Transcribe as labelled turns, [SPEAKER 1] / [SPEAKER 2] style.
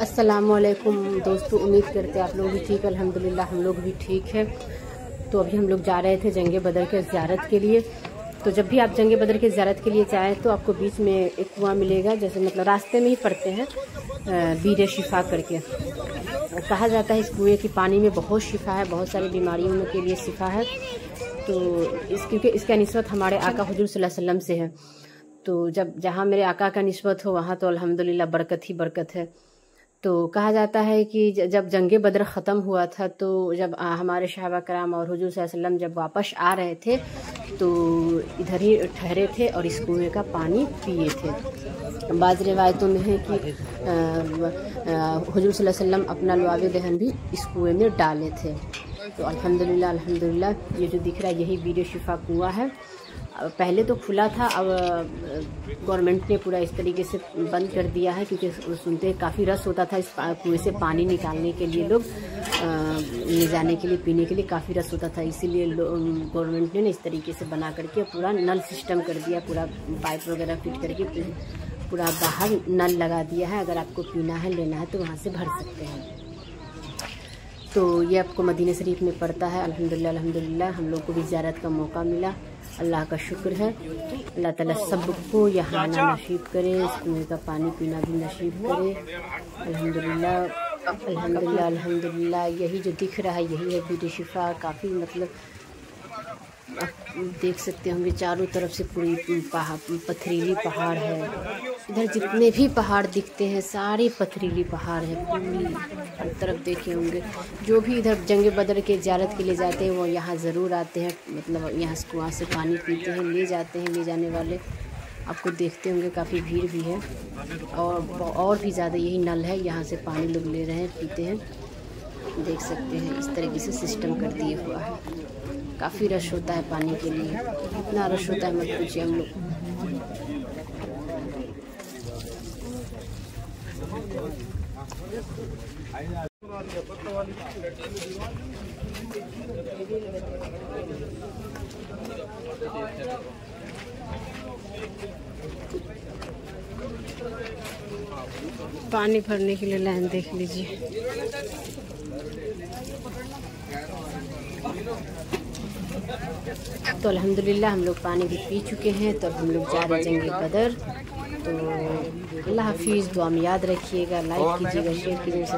[SPEAKER 1] असलकुम दोस्तों, उम्मीद करते हैं आप लोग भी ठीक, अल्हम्दुलिल्लाह, हम लोग भी ठीक है। तो अभी हम लोग जा रहे थे जंग बदर के ज़्यारत के लिए। तो जब भी आप जंग बदर के ज़्यारत के लिए जाएँ तो आपको बीच में एक कुआँ मिलेगा, जैसे मतलब रास्ते में ही पड़ते हैं बीर शिफा करके। कहा जाता है इस कुएँ की पानी में बहुत शिफा है, बहुत सारी बीमारियों के लिए शिफा है। तो इस, क्योंकि इसका नस्बत हमारे आका हजूर वसल्लम से है। तो जब जहाँ मेरे आका का नस्बत हो, वहाँ तो अल्हम्दुलिल्लाह बरकत ही बरकत है। तो कहा जाता है कि जब जंग बदर ख़त्म हुआ था तो जब हमारे शहबा कराम और हजूर वसल्लम जब वापस आ रहे थे तो इधर ही ठहरे थे और इस कुएँ का पानी पिए थे। बाज़ रिवायतों में है कि हजूर वसल्लम अपना लुआब दहन भी इस कुएँ में डाले थे। तो अल्हम्दुलिल्लाह अल्हम्दुलिल्लाह, ये जो दिख रहा है, यही वीडियो शिफा कुआ है। पहले तो खुला था, अब गवर्नमेंट ने पूरा इस तरीके से बंद कर दिया है क्योंकि सुनते हैं काफ़ी रस होता था इस कुएँ से पानी निकालने के लिए लोग ले जाने के लिए, पीने के लिए काफ़ी रस होता था। इसीलिए गवर्नमेंट ने इस तरीके से बना करके पूरा नल सिस्टम कर दिया, पूरा पाइप वगैरह फिट करके पूरा बाहर नल लगा दिया है। अगर आपको पीना है, लेना है तो वहाँ से भर सकते हैं। तो ये आपको मदीना शरीफ में पड़ता है। अल्हम्दुलिल्लाह अल्हम्दुलिल्लाह, हम लोग को भी ज़्यारत का मौका मिला। अल्लाह का शुक्र है। अल्लाह ताला सबको यहाँ आना नसीब करे इस कुएँ का पानी पीना भी नसीब करे। अल्हम्दुलिल्लाह अल्हम्दुलिल्लाह अल्हम्दुलिल्लाह, यही जो दिख रहा है, यही है बीटी शिफा काफ़ी मतलब आप देख सकते होंगे चारों तरफ़ से पूरी पहाड़, पथरीली पहाड़ है। इधर जितने भी पहाड़ दिखते हैं, सारे पथरीली पहाड़ है। पूरी हर तरफ़ देखे होंगे। जो भी इधर जंग बदर के ज्यारत के लिए जाते हैं, वो यहाँ ज़रूर आते हैं। मतलब यहाँ कुआँ से पानी पीते हैं, ले जाते हैं, ले जाने वाले। आपको देखते होंगे, काफ़ी भीड़ भी है। और और भी ज़्यादा यही नल है, यहाँ से पानी लोग ले रहे हैं, पीते हैं। देख सकते हैं, इस तरीके से सिस्टम कर दिए हुआ है। काफ़ी रश होता है पानी के लिए। इतना रश होता है, मत पूछिए हम लोग। पानी भरने के लिए लाइन देख लीजिए। तो अल्हम्दुलिल्लाह हम लोग पानी भी पी चुके हैं तो हम लोग जा रहे जंगे बदर। तो अल्लाह हाफिज़, दुआ में याद रखिएगा, लाइक कीजिएगा, शेयर कीजिएगा